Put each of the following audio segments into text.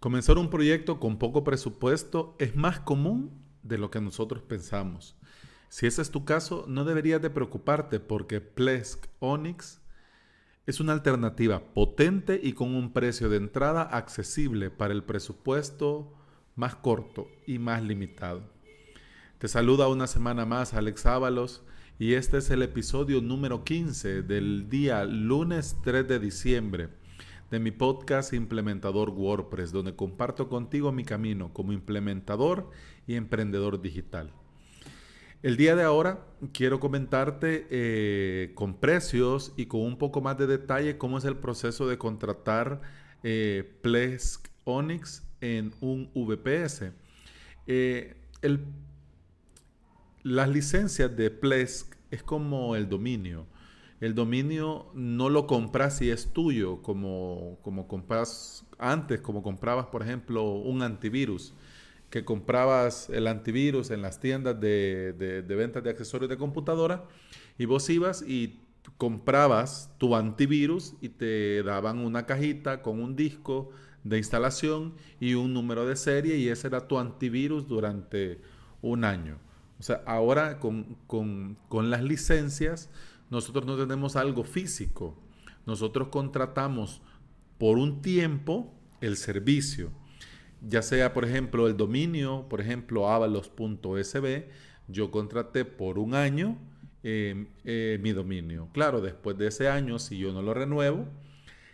Comenzar un proyecto con poco presupuesto es más común de lo que nosotros pensamos. Si ese es tu caso, no deberías de preocuparte porque Plesk Onyx es una alternativa potente y con un precio de entrada accesible para el presupuesto más corto y más limitado. Te saluda una semana más Alex Ábalos y este es el episodio número 15 del día lunes 3 de diciembre de mi podcast Implementador WordPress, donde comparto contigo mi camino como implementador y emprendedor digital. El día de ahora quiero comentarte eh, con precios y con un poco más de detalle cómo es el proceso de contratar eh, Plesk Onyx en un VPS. Eh, las licencias de Plesk es como el dominio el dominio no lo compras si es tuyo, como, como compras antes, como comprabas, por ejemplo, un antivirus, que comprabas el antivirus en las tiendas de, de, ventas de accesorios de computadora y vos ibas y comprabas tu antivirus y te daban una cajita con un disco de instalación y un número de serie y ese era tu antivirus durante un año. O sea, ahora con, con, con las licencias nosotros no tenemos algo físico. Nosotros contratamos por un tiempo el servicio. Ya sea, por ejemplo, el dominio, por ejemplo, avalos.sb, yo contraté por un año eh, eh, mi dominio. Claro, después de ese año, si yo no lo renuevo,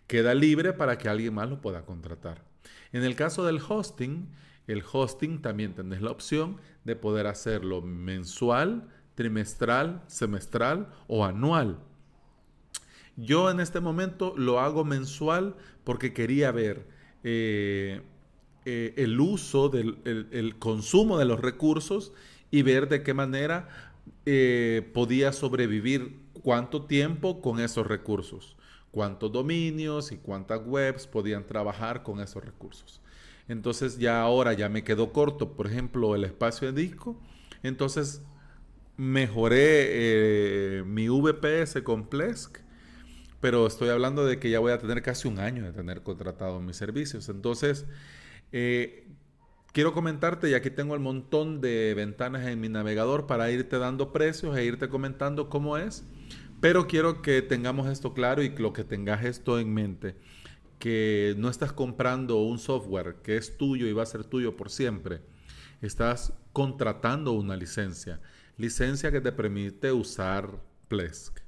queda libre para que alguien más lo pueda contratar. En el caso del hosting, el hosting también tenés la opción de poder hacerlo mensual, trimestral, semestral o anual. Yo en este momento lo hago mensual porque quería ver eh, eh, el uso, del el, consumo de los recursos y ver de qué manera eh, podía sobrevivir cuánto tiempo con esos recursos, cuántos dominios y cuántas webs podían trabajar con esos recursos. Entonces ya ahora ya me quedó corto, por ejemplo, el espacio de disco. Entonces mejoré eh, mi VPS con Plesk, pero estoy hablando de que ya voy a tener casi un año de tener contratado mis servicios. Entonces, eh, quiero comentarte, y aquí tengo el montón de ventanas en mi navegador para irte dando precios e irte comentando cómo es, pero quiero que tengamos esto claro y lo que tengas esto en mente que no estás comprando un software que es tuyo y va a ser tuyo por siempre. Estás contratando una licencia licencia que te permite usar Plesk.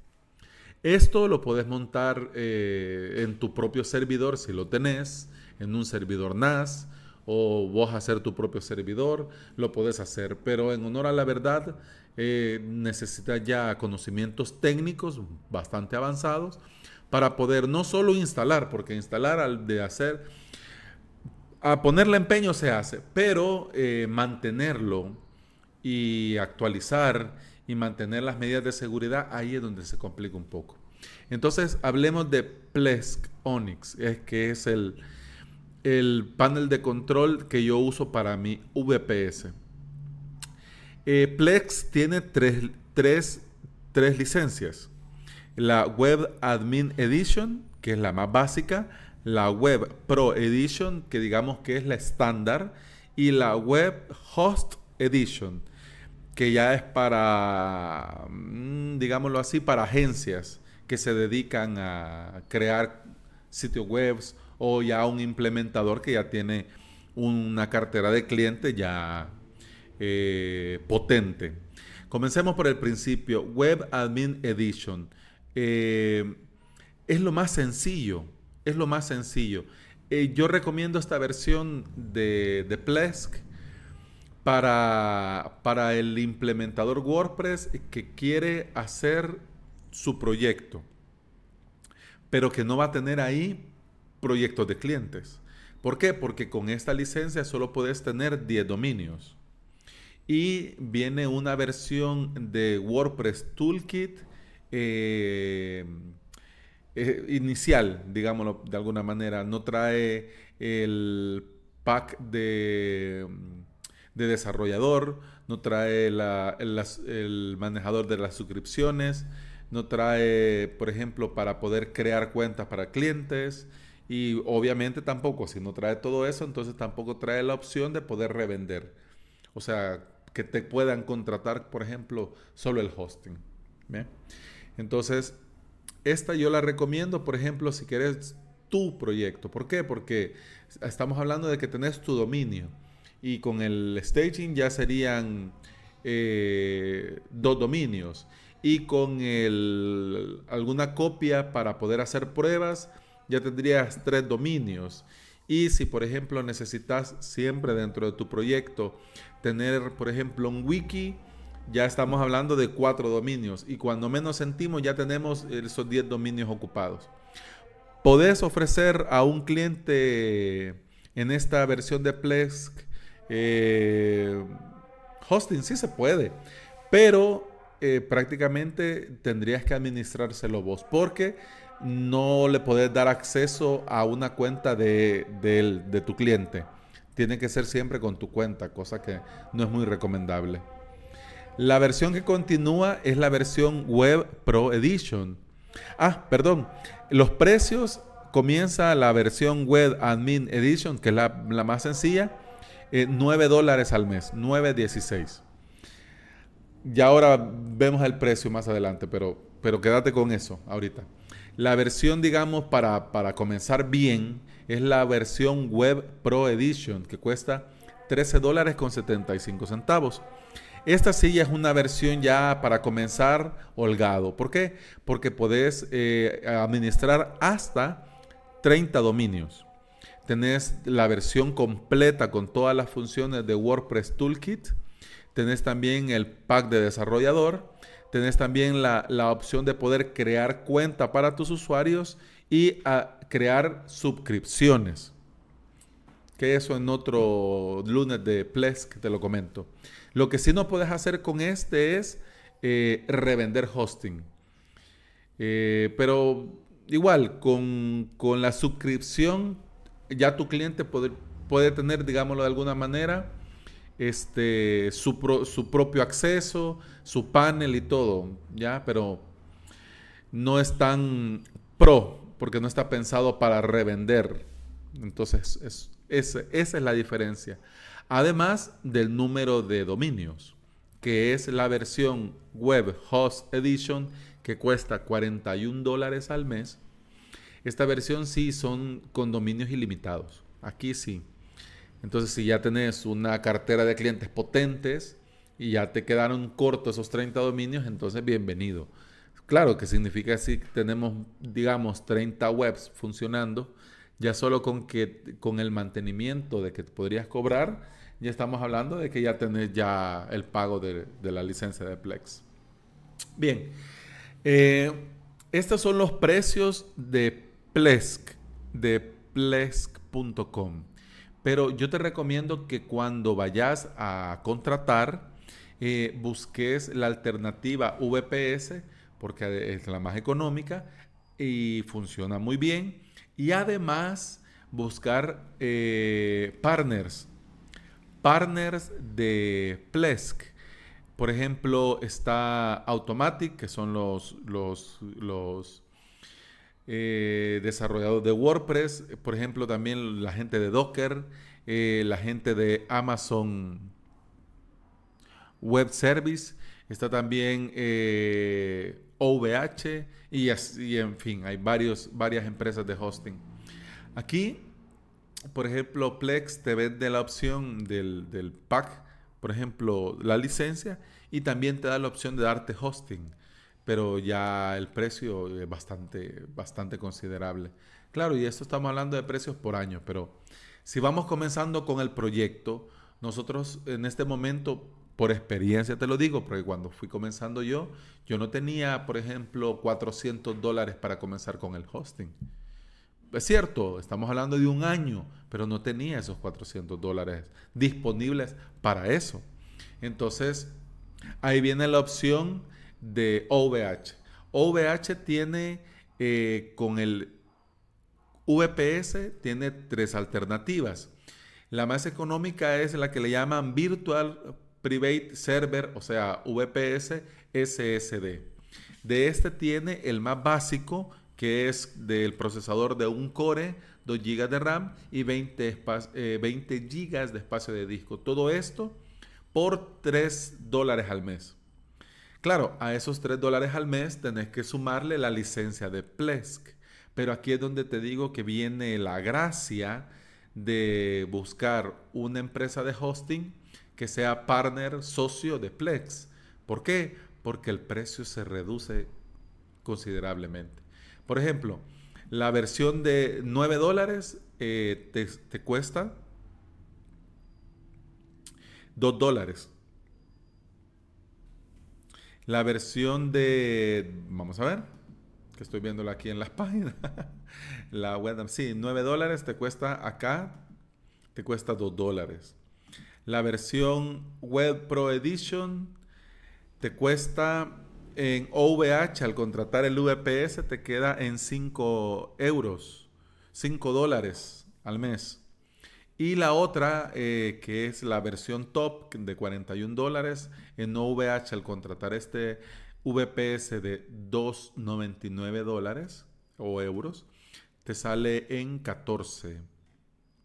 Esto lo puedes montar eh, en tu propio servidor si lo tenés, en un servidor NAS o vos hacer tu propio servidor, lo puedes hacer, pero en honor a la verdad eh, necesitas ya conocimientos técnicos bastante avanzados para poder no solo instalar, porque instalar al de hacer, a ponerle empeño se hace, pero eh, mantenerlo y actualizar y mantener las medidas de seguridad, ahí es donde se complica un poco. Entonces, hablemos de Plesk Onyx, es que es el, el panel de control que yo uso para mi VPS. Eh, Plex tiene tres, tres licencias. La Web Admin Edition, que es la más básica, la Web Pro Edition, que digamos que es la estándar, y la Web Host Edition, que ya es para, mm, digámoslo así, para agencias que se dedican a crear sitios web o ya un implementador que ya tiene una cartera de clientes ya eh, potente. Comencemos por el principio. Web Admin Edition. Eh, es lo más sencillo. Es lo más sencillo. Eh, yo recomiendo esta versión de, de Plesk para, el implementador WordPress que quiere hacer su proyecto, pero que no va a tener ahí proyectos de clientes. ¿Por qué? Porque con esta licencia solo puedes tener 10 dominios. Y viene una versión de WordPress Toolkit eh, eh, inicial, digámoslo de alguna manera. No trae el pack de de desarrollador, no trae el, manejador de las suscripciones, no trae, por ejemplo, para poder crear cuentas para clientes Y obviamente tampoco, si no trae todo eso, entonces tampoco trae la opción de poder revender. O sea, que te puedan contratar, por ejemplo, solo el hosting. Entonces, esta yo la recomiendo, por ejemplo, si quieres tu proyecto. ¿Por qué? Porque estamos hablando de que tenés tu dominio y con el staging ya serían eh, dos dominios y con el, alguna copia para poder hacer pruebas ya tendrías tres dominios. Y si por ejemplo necesitas siempre dentro de tu proyecto tener por ejemplo un wiki, ya estamos hablando de cuatro dominios y cuando menos sentimos ya tenemos esos 10 dominios ocupados. Podés ofrecer a un cliente en esta versión de Plesk eh, hosting, sí se puede, pero eh, prácticamente tendrías que administrárselo vos porque no le podés dar acceso a una cuenta de, de tu cliente. Tiene que ser siempre con tu cuenta, cosa que no es muy recomendable. La versión que continúa es la versión Web Pro Edition. Ah, perdón. Los precios comienza la versión Web Admin Edition, que es la, más sencilla, 9 eh, dólares al mes, 9.16. Ya ahora vemos el precio más adelante, pero, pero quédate con eso ahorita. La versión, digamos, para, para comenzar bien, es la versión Web Pro Edition, que cuesta 13 dólares con 75 centavos. Esta silla es una versión ya para comenzar holgado. ¿Por qué? Porque podés eh, administrar hasta 30 dominios. Tenés la versión completa con todas las funciones de WordPress Toolkit. Tenés también el pack de desarrollador. Tenés también la, opción de poder crear cuenta para tus usuarios y crear suscripciones. Que eso en otro lunes de Plesk te lo comento. Lo que sí no puedes hacer con este es eh, revender hosting. Eh, pero igual, con, la suscripción, ya tu cliente puede, tener, digámoslo de alguna manera, este, su, su, propio acceso, su panel y todo, ¿ya? Pero no es tan pro, porque no está pensado para revender. Entonces, es, esa es la diferencia además del número de dominios, que es la versión Web Host Edition que cuesta 41 dólares al mes. Esta versión sí son con dominios ilimitados. Aquí sí. Entonces, si ya tenés una cartera de clientes potentes y ya te quedaron cortos esos 30 dominios, entonces bienvenido. Claro que significa si tenemos, digamos, 30 webs funcionando, ya solo con que con el mantenimiento de que podrías cobrar, ya estamos hablando de que ya tenés ya el pago de, la licencia de Plex. Bien, eh, estos son los precios de Plesk, de plesk.com. Pero yo te recomiendo que cuando vayas a contratar, eh, busques la alternativa VPS, porque es la más económica y funciona muy bien. Y además buscar eh, partners partners de Plesk. Por ejemplo, está Automatic, que son los, los, los eh, de WordPress. Por ejemplo, también la gente de Docker, eh, la gente de Amazon Web Service. Está también OVH eh, y, así, en fin, hay varios, varias empresas de hosting. Aquí por ejemplo, Plex te vende la opción del, pack, por ejemplo, la licencia, y también te da la opción de darte hosting, pero ya el precio es bastante, bastante considerable. Claro, y esto estamos hablando de precios por año, pero si vamos comenzando con el proyecto, nosotros en este momento, por experiencia te lo digo, porque cuando fui comenzando yo, yo no tenía, por ejemplo, 400 dólares para comenzar con el hosting es cierto, estamos hablando de un año, pero no tenía esos 400 dólares disponibles para eso. Entonces, ahí viene la opción de OVH. OVH tiene eh, con el VPS, tiene tres alternativas. La más económica es la que le llaman Virtual Private Server, o sea, VPS SSD. De este tiene el más básico, que es del procesador de un core 2 GB de RAM y 20, 20 GB de espacio de disco. Todo esto por 3 dólares al mes. Claro, a esos 3 dólares al mes tenés que sumarle la licencia de Plesk. Pero aquí es donde te digo que viene la gracia de buscar una empresa de hosting que sea partner socio de Plex. ¿Por qué? Porque el precio se reduce considerablemente. Por ejemplo, la versión de 9 dólares eh, te, te cuesta 2 dólares. La versión de, vamos a ver, que estoy viéndola aquí en las páginas. la web, sí, 9 dólares te cuesta acá, te cuesta 2 dólares. La versión Web Pro Edition te cuesta en OVH al contratar el VPS te queda en 5 euros, 5 dólares al mes. Y la otra, eh, que es la versión top de 41 dólares en OVH al contratar este VPS de 2,99 dólares o euros, te sale en 14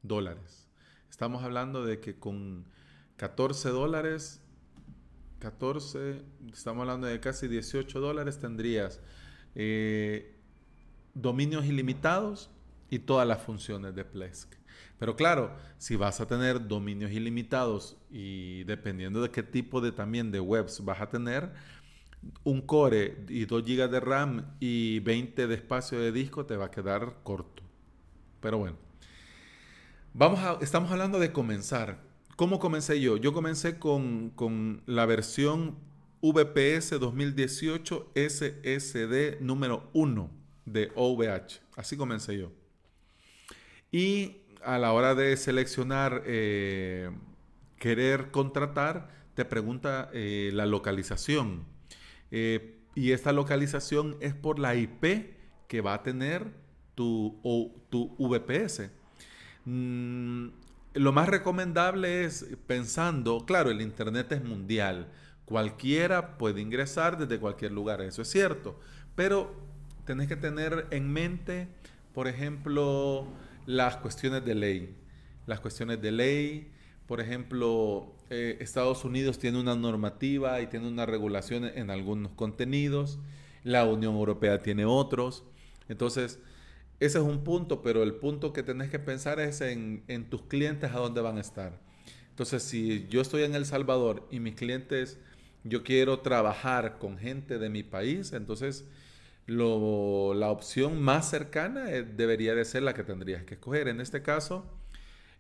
dólares. Estamos hablando de que con 14 dólares, 14, estamos hablando de casi 18 dólares, tendrías eh, dominios ilimitados y todas las funciones de Plesk. Pero claro, si vas a tener dominios ilimitados y dependiendo de qué tipo de también de webs vas a tener, un core y 2 GB de RAM y 20 de espacio de disco te va a quedar corto. Pero bueno, vamos a, estamos hablando de comenzar. ¿Cómo comencé yo? Yo comencé con, con la versión VPS 2018 SSD número 1 de OVH. Así comencé yo. Y a la hora de seleccionar eh, querer contratar, te pregunta eh, la localización. Eh, y esta localización es por la IP que va a tener tu, tu VPS. Mm, lo más recomendable es pensando, claro, el Internet es mundial. Cualquiera puede ingresar desde cualquier lugar, eso es cierto. Pero tenés que tener en mente, por ejemplo, las cuestiones de ley. Las cuestiones de ley, por ejemplo, eh, Estados Unidos tiene una normativa y tiene una regulación en algunos contenidos, la Unión Europea tiene otros. Entonces, ese es un punto, pero el punto que tenés que pensar es en, en tus clientes a dónde van a estar. Entonces, si yo estoy en El Salvador y mis clientes, yo quiero trabajar con gente de mi país, entonces la opción más cercana eh, debería de ser la que tendrías que escoger. En este caso,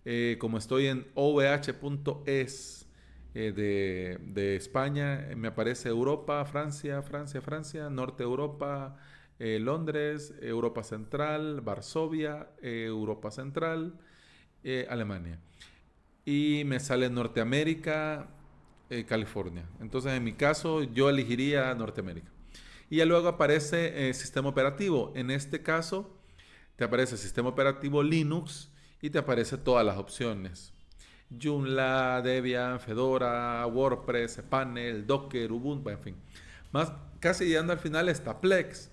eh, como estoy en ovh.es eh, de, de, España, me aparece Europa, Francia, Francia, Francia, Norte Europa, Londres, Europa Central, Varsovia, Europa Central, Alemania. Y me sale Norteamérica, California. Entonces, en mi caso, yo elegiría Norteamérica. Y ya luego aparece el sistema operativo. En este caso, te aparece sistema operativo Linux y te aparece todas las opciones. Joomla, Debian, Fedora, WordPress, Panel, Docker, Ubuntu, en fin. Más, casi llegando al final está Plex.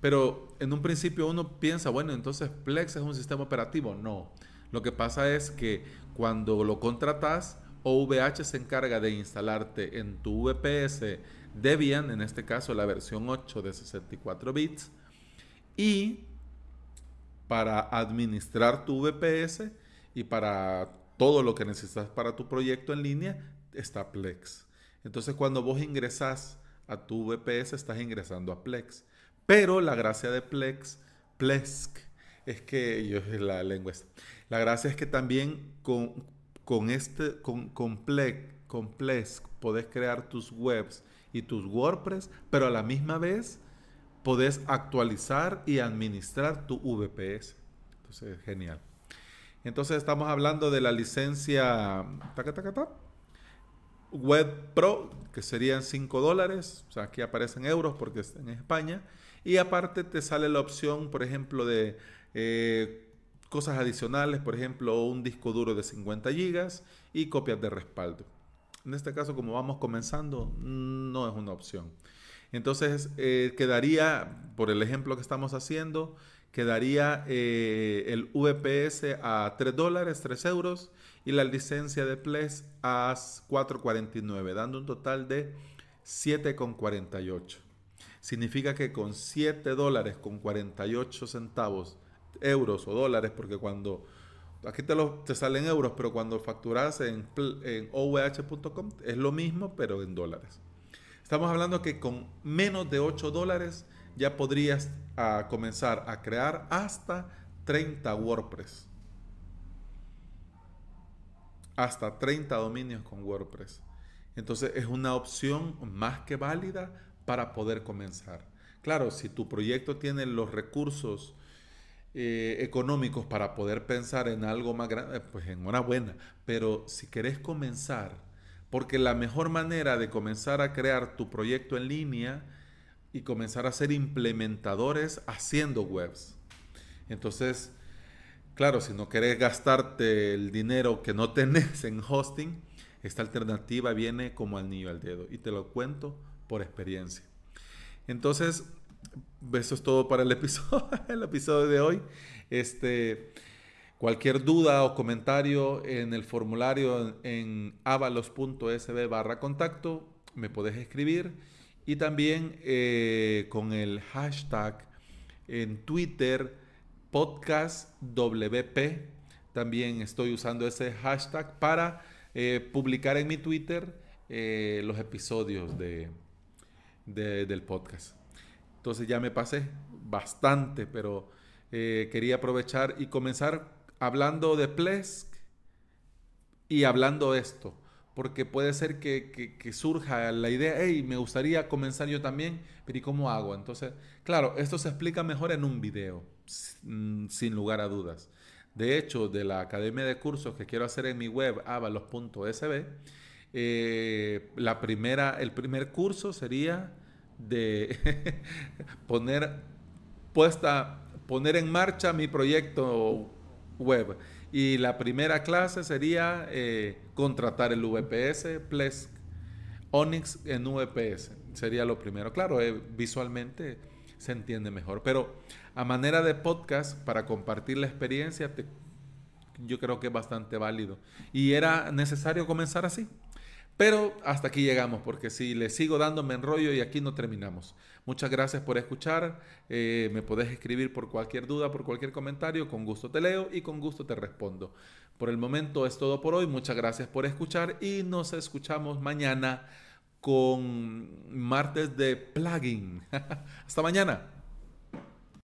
Pero en un principio uno piensa, bueno, entonces Plex es un sistema operativo. No. Lo que pasa es que cuando lo contratas, OVH se encarga de instalarte en tu VPS Debian, en este caso la versión 8 de 64 bits, y para administrar tu VPS y para todo lo que necesitas para tu proyecto en línea está Plex. Entonces cuando vos ingresas a tu VPS estás ingresando a Plex. Pero la gracia de Plex, Plesk, es que yo la lengua La gracia es que también con, con este con, con, Plex, con Plesk podés crear tus webs y tus WordPress, pero a la misma vez podés actualizar y administrar tu VPS. Entonces, genial. Entonces estamos hablando de la licencia Web Pro, que serían 5 dólares. O sea, aquí aparecen euros porque está en España. Y aparte te sale la opción, por ejemplo, de eh, cosas adicionales, por ejemplo, un disco duro de 50 gigas y copias de respaldo. En este caso, como vamos comenzando, no es una opción. Entonces, eh, quedaría, por el ejemplo que estamos haciendo, quedaría eh, el VPS a 3 dólares, 3 euros y la licencia de Ples a 4.49, dando un total de 7.48. Significa que con 7 dólares con 48 centavos, euros o dólares, porque cuando aquí te, lo, te salen euros, pero cuando facturas en, en ovh.com es lo mismo, pero en dólares. Estamos hablando que con menos de 8 dólares ya podrías ah, comenzar a crear hasta 30 WordPress. Hasta 30 dominios con WordPress. Entonces es una opción más que válida para poder comenzar. Claro, si tu proyecto tiene los recursos eh, económicos para poder pensar en algo más grande, pues enhorabuena. Pero si querés comenzar, porque la mejor manera de comenzar a crear tu proyecto en línea y comenzar a ser implementadores haciendo webs. Entonces, claro, si no querés gastarte el dinero que no tenés en hosting, esta alternativa viene como al niño al dedo. Y te lo cuento por experiencia. Entonces, eso es todo para el episodio, el episodio de hoy. Este, cualquier duda o comentario en el formulario en avalos.sb barra contacto, me puedes escribir. Y también eh, con el hashtag en Twitter podcastwp. También estoy usando ese hashtag para eh, publicar en mi Twitter eh, los episodios de, del podcast. Entonces ya me pasé bastante, pero eh, quería aprovechar y comenzar hablando de Plesk y hablando esto, porque puede ser que, surja la idea, hey, me gustaría comenzar yo también, pero ¿y cómo hago? Entonces, claro, esto se explica mejor en un video, mm, sin lugar a dudas. De hecho, de la academia de cursos que quiero hacer en mi web, avalos.sb, eh, la primera, el primer curso sería de poner puesta, poner en marcha mi proyecto web. Y la primera clase sería eh, contratar el VPS, Plesk, Onyx en VPS. Sería lo primero. Claro, eh, visualmente se entiende mejor. Pero a manera de podcast, para compartir la experiencia, yo creo que es bastante válido. Y era necesario comenzar así. Pero hasta aquí llegamos, porque si le sigo dándome enrollo y aquí no terminamos. Muchas gracias por escuchar. Eh, me podés escribir por cualquier duda, por cualquier comentario. Con gusto te leo y con gusto te respondo. Por el momento es todo por hoy. Muchas gracias por escuchar y nos escuchamos mañana con martes de plugin. hasta mañana.